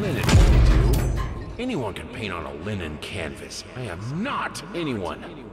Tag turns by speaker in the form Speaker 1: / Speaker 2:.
Speaker 1: Linen 22? Anyone can paint on a linen canvas. I am not anyone.